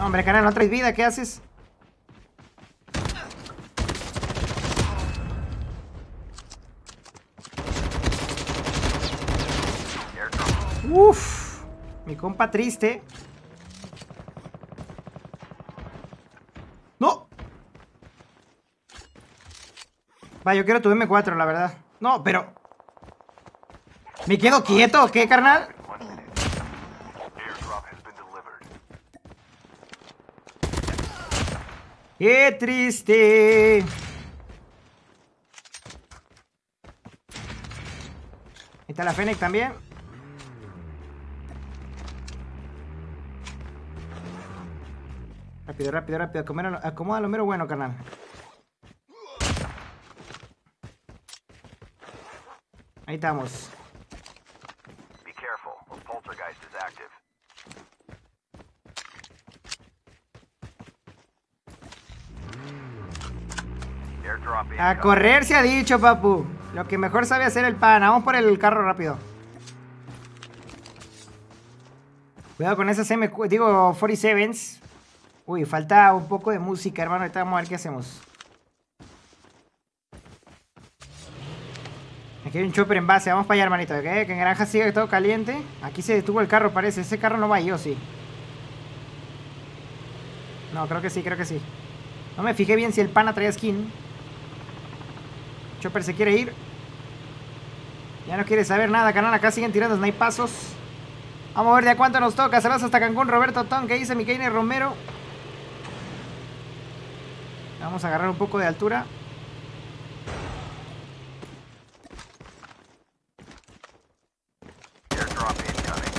hombre, carnal, no traes vida, ¿qué haces? Uf, mi compa triste. ¡No! Va, yo quiero tu M4, la verdad. No, pero... ¿Me quedo quieto o qué, carnal? ¡Qué triste! Está la Fennec también. Rápido, rápido, rápido. Acomoda, lo mero bueno, carnal. Ahí estamos. Be careful. Poltergeist is active. Airdrop A correr se ha dicho, papu. Lo que mejor sabe hacer el pan. Vamos por el carro rápido. Cuidado con esas M... Digo, 47s. Uy, falta un poco de música, hermano. Ahorita vamos a ver qué hacemos. Aquí hay un chopper en base. Vamos para allá, hermanito. Que en granja sigue todo caliente. Aquí se detuvo el carro, parece. Ese carro no va yo, sí. No, creo que sí, creo que sí. No me fijé bien si el pana traía skin. Chopper se quiere ir. Ya no quiere saber nada, canal. Acá siguen tirando pasos. Vamos a ver de a cuánto nos toca. Saludos hasta Cancún, Roberto Ton. ¿Qué dice Miqueine Romero? Vamos a agarrar un poco de altura. Airdrop incoming.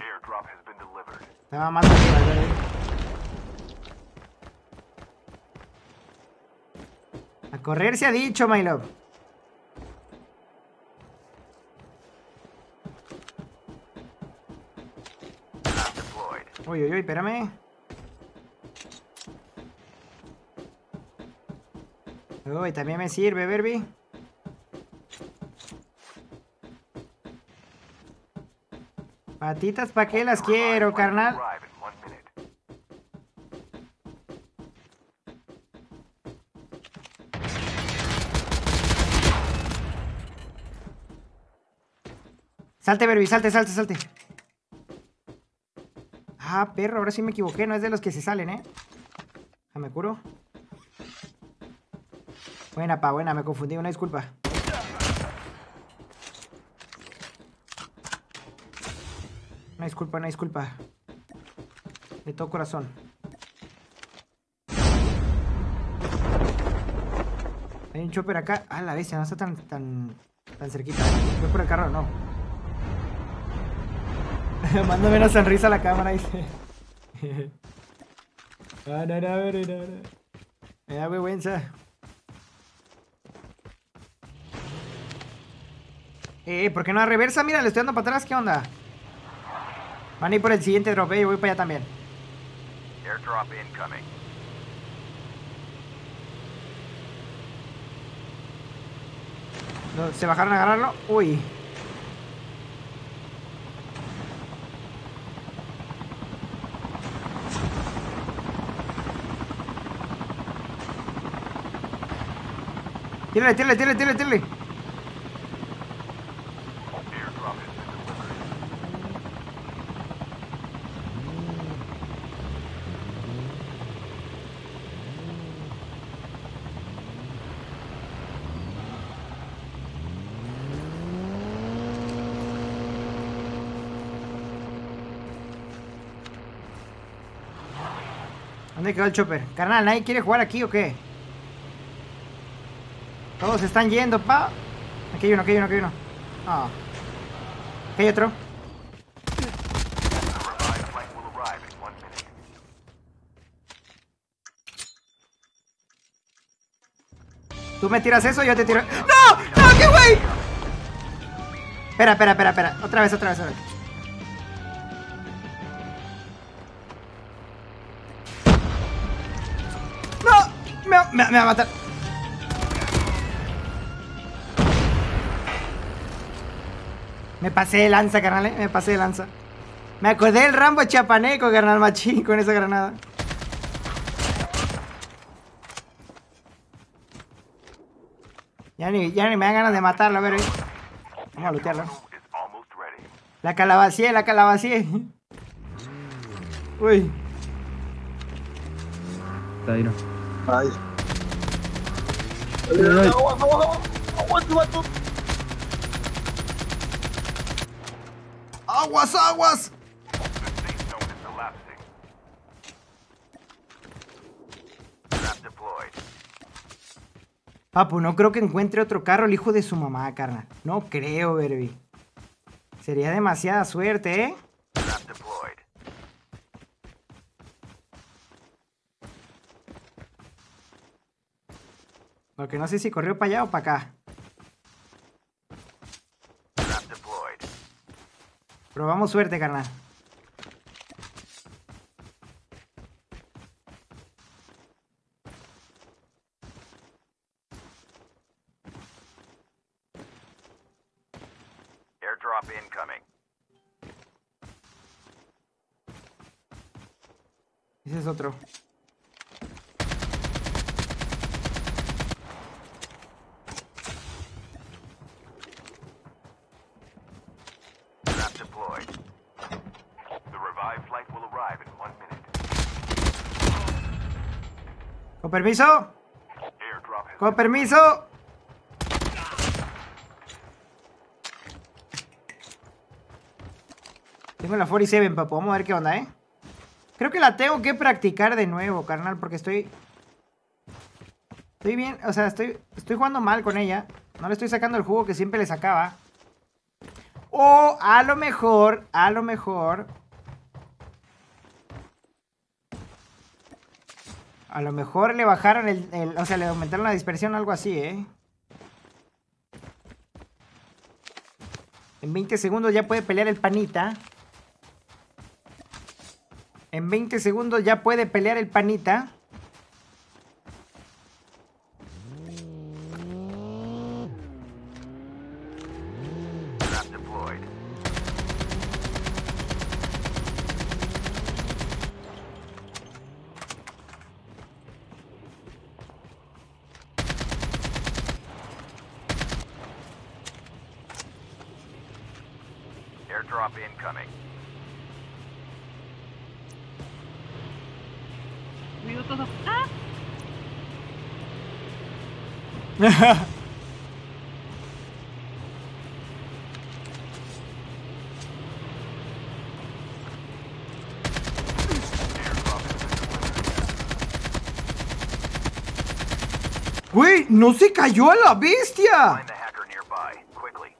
Airdrop has been delivered. Estaba más arriba, a ver ahí. A correr se ha dicho, my love. Uy, uy, uy, espérame. Uy, también me sirve, Berby. Patitas, ¿pa' qué las quiero, carnal? Salte, Berby, salte, salte, salte. Ah, perro, ahora sí me equivoqué. No es de los que se salen, ¿eh? me curo. Buena, pa, buena. Me confundí. Una disculpa. Una disculpa, una disculpa. De todo corazón. Hay un chopper acá. Ah, la bestia, no está tan, tan, tan cerquita. Voy por el carro, no. Mándame una sonrisa a la cámara, dice. Ah, no, no, no, no, no. Me da vergüenza. Eh, ¿por qué no a reversa? Mira, le estoy dando para atrás, ¿qué onda? Van a ir por el siguiente drop, eh, yo voy para allá también. Airdrop incoming. No, ¿Se bajaron a agarrarlo? Uy. Tírale, tírale, tírale, tírale, tírale. ¿Dónde quedó el chopper? Carnal, ¿nadie quiere jugar aquí o qué? Todos están yendo, pa. Aquí hay uno, aquí hay uno, aquí hay uno. Ah. Aquí hay otro. Tú me tiras eso, yo te tiro. ¡No! ¡No, qué güey! Espera, espera, espera, espera. Otra vez, otra vez, otra vez. ¡No! Me, me- me va a matar. Me pasé de lanza, carnal, eh. Me pasé de lanza. Me acordé del Rambo chapaneco, carnal machín, con esa granada. Ya ni, ya ni me dan ganas de matarlo, a ver, eh. Vamos a lootearlo. La calabacié, la calabacié. Uy. Está ahí, no. Ay. Ay, ay, ay. ¡Aguas, aguas! Papu, no creo que encuentre otro carro el hijo de su mamá, carnal. No creo, Berby. Sería demasiada suerte, ¿eh? Porque no sé si corrió para allá o para acá. Probamos suerte, carnal. Airdrop incoming. Ese es otro. Permiso. Con permiso. Tengo la 47, papu. Vamos a ver qué onda, ¿eh? Creo que la tengo que practicar de nuevo, carnal, porque estoy... Estoy bien, o sea, estoy, estoy jugando mal con ella. No le estoy sacando el jugo que siempre le sacaba. O a lo mejor, a lo mejor... A lo mejor le bajaron el, el- O sea, le aumentaron la dispersión algo así, ¿eh? En 20 segundos ya puede pelear el panita. En 20 segundos ya puede pelear el panita. Airdrop incoming. Minutos. ¡Ah! ¡Güey! ¡No se cayó a la bestia! Find the hacker nearby, quickly.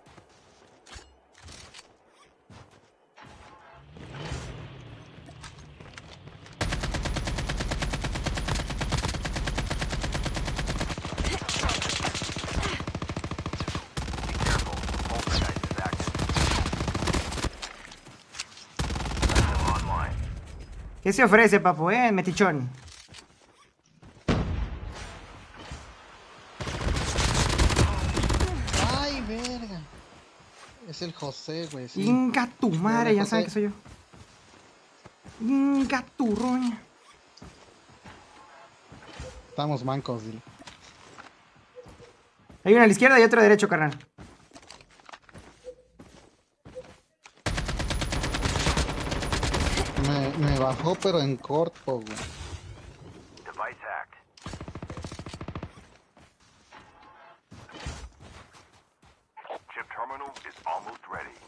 Be careful, poltergeist is active. System online. ¿Qué se ofrece, papu, eh? Metichón. Ay, verga. Es el José, güey. sí. Inga tu madre, ya saben que soy yo. Inga tu roña. Estamos mancos, dile. Hay uno a la izquierda y otro a derecho, carnal. Me bajó, pero en corto, güey. Device hacked. Chip terminal is almost ready.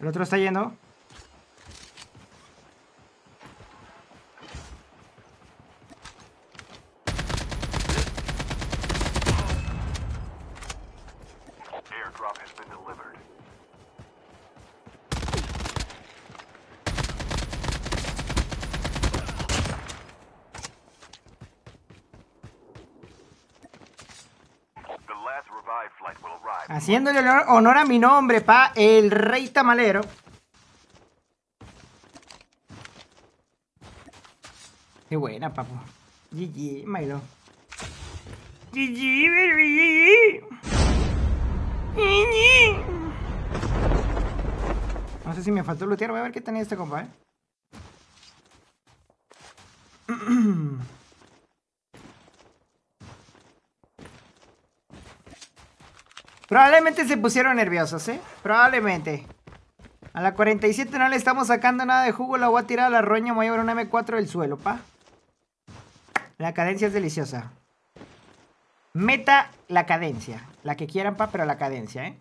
El otro está yendo. Haciéndole honor, a mi nombre, pa, el rey tamalero. Qué buena, papu. GG, Milo. GG, baby. GG. No sé si me faltó lootear. Voy a ver qué tenía este compa, eh. Probablemente se pusieron nerviosos, ¿eh? Probablemente. A la 47 no le estamos sacando nada de jugo. La voy a tirar a la roña. Me voy a llevar un M4 del suelo, pa. La cadencia es deliciosa. Meta la cadencia. La que quieran, pa, pero la cadencia, ¿eh?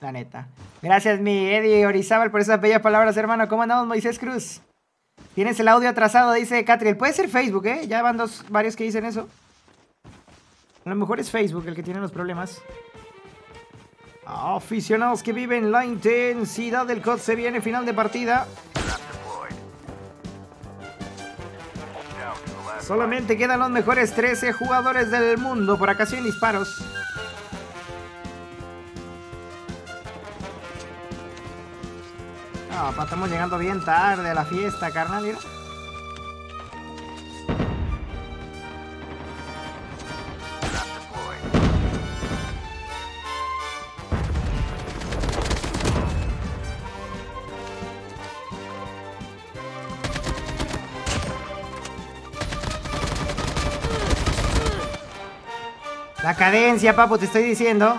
La neta. Gracias, mi Eddie Orizábal, por esas bellas palabras, hermano. ¿Cómo andamos, Moisés Cruz? Tienes el audio atrasado, dice Catriel. Puede ser Facebook, ¿eh? Ya van dos, varios que dicen eso. A lo mejor es Facebook el que tiene los problemas. Aficionados que viven la intensidad del COD se viene final de partida. Solamente quedan los mejores 13 jugadores del mundo. Por acá sin disparos. No, pa, estamos llegando bien tarde a la fiesta, carnal. Cadencia, papu, te estoy diciendo.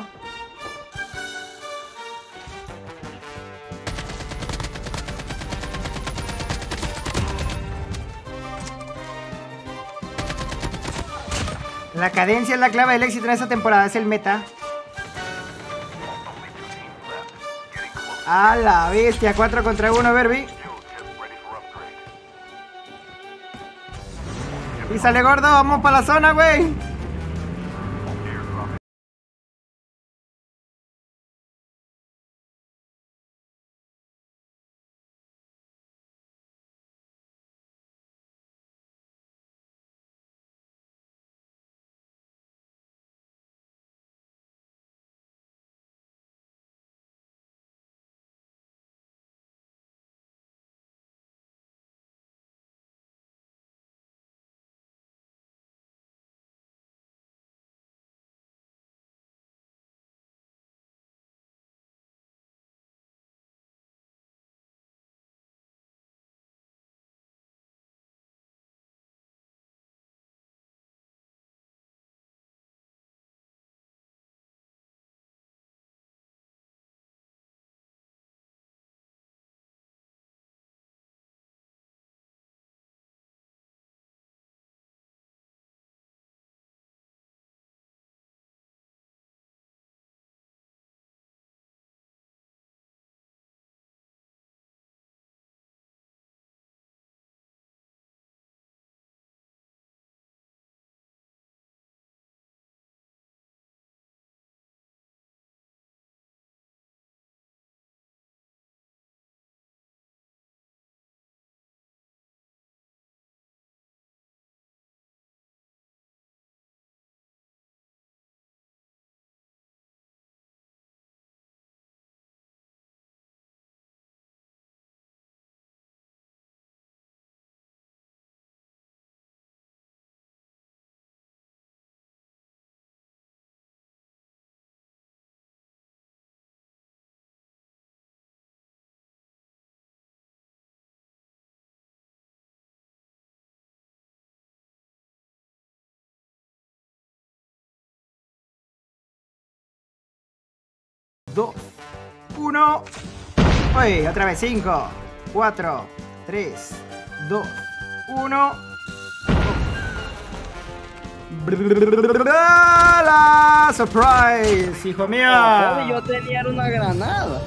La cadencia es la clave del éxito en esta temporada, es el meta. A la bestia, 4 contra 1, Berby. Y sale gordo, vamos para la zona, güey. 2, 1. Uy, otra vez. 5, 4, 3, 2, 1. ¡La surprise, hijo mío! Yo tenía una granada.